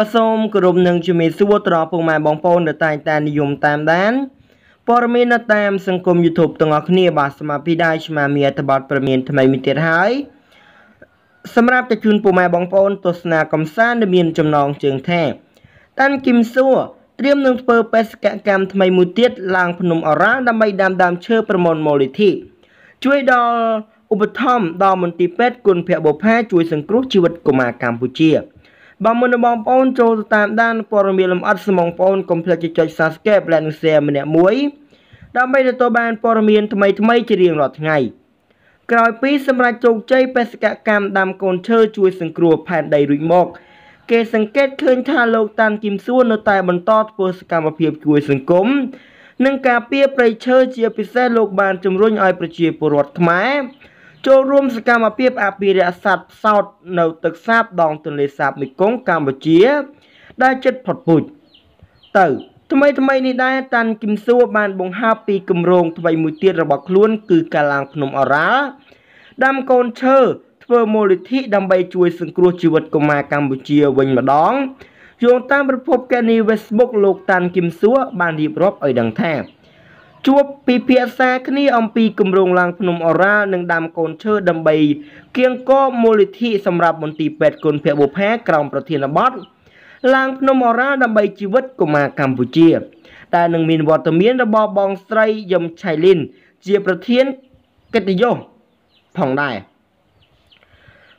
បាទសូមគោរពនឹងជំរាបសួរទៅដល់ពុកម៉ែបងប្អូនដែលតែងតែនិយមតាមដានព័ត៌មាននៅតាមសង្គម YouTube ទាំងអស់គ្នាបាទសមាពីដៃឆ្មាមីអត្ថបទព័ត៌មានថ្មីមួយទៀតហើយសម្រាប់តែជូនពុកម៉ែបងប្អូនទស្សនាកំសាន្តដែលមានចំណងជើងថាតាន់គឹមសួរត្រៀមនឹងធ្វើបេសកកម្មថ្មីមួយទៀតឡើងភ្នំអរ៉ាដើម្បីដាំដើមឈើប្រមូលមូលនិធិជួយដល់ឧបត្ថម្ភដល់មន្ទីរពេទ្យគុណភៈបុផាជួយសង្គ្រោះជីវិតកុមារកម្ពុជា បើមុននឹងបងប្អូនចូលទៅតាមដានព័ត៌មានលម្អិតសូមបងប្អូនកុំភ្លេចចុច Subscribe และ Share ម្នាក់មួយដើម្បីទទួលបានព័ត៌មានថ្មីៗជារៀងរាល់ថ្ងៃក្រោយពីសម្រាប់ជោគជ័យបេសកកម្មដាំកូនឈើជួយសង្គ្រោះផែនដីរួចមកគេសង្កេតឃើញថាលោកតាន់គឹមសួននៅតែបន្តធ្វើសកម្មភាពជួយសង្គមនិងការពារព្រៃឈើជាពិសេសលោកបានជំរុញឲ្យប្រជាពលរដ្ឋខ្មែរ ចូលរួមសកម្មភាពអភិរក្សសត្វផ្សោតនៅទឹកសាបដងទន្លេសាបមេគង្គកម្ពុជា ដែលជិតផុតពូជទៅថ្មីថ្មីនេះដែរតាន់គឹមសួរបានបង្ហើបពីគម្រោងថ្មីមួយទៀតរបស់ខ្លួន គឺការឡើងភ្នំអរ៉ាល់ដាំកូនឈើធ្វើមូលនិធិដើម្បីជួយសង្គ្រោះជីវិតកុមារកម្ពុជាវិញម្ដងយោងតាមប្រភពកេនី Facebook លោកតាន់គឹមសួរបានរៀបរាប់ឲ្យដឹងថា ជួបពិភាក្សាគ្នាអំពីគម្រោងឡើងភ្នំអរ៉ាល់និងដាំកូនឈើដើម្បីគៀងគរមូលនិធិសម្រាប់មន្ទីរពេទ្យគុណភៈបុផាក្រោមប្រធានបទឡើងភ្នំអរ៉ាល់ដើម្បីជីវិតកុមារកម្ពុជាតែនឹងមានវត្តមានរបស់បងស្រីយឹមឆៃលីនជាប្រធានកិត្តិយសផងដែរ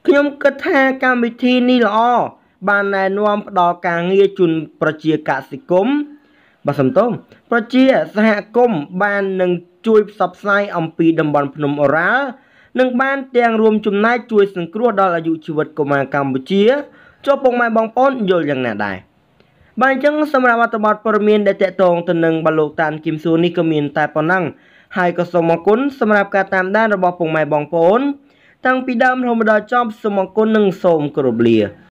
ខ្ញុំគិតថាកម្មវិធីនេះល្អបានណែនាំផ្ដល់ការងារជូនប្រជាកសិកម្ម បាទសំទោសប្រជាសហគមន៍បាននឹងជួយផ្សព្វផ្សាយអំពីតំបន់ភ្នំអូរ៉ាល់និងបានទាំងរួមចំណែកជួយសង្គ្រោះដល់អាយុជីវិតកុមារកម្ពុជាចុះពុកម៉ែបងប្អូនយល់យ៉ាងណាដែរបាទអញ្ចឹងសម្រាប់អត្ថបទព័ត៌មានដែលតកតងទៅនឹងបាលោកតានគឹមសួរនេះក៏មានតែប៉ុណ្ណឹងហើយក៏សូមអរគុណសម្រាប់ការតាមដានរបស់ពុកម៉ែបងប្អូន តាំងពីដើមរហូតដល់ចប់សូមអរគុណនិងសូមគោរពលា